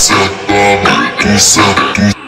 senta, mãe, tu senta, tu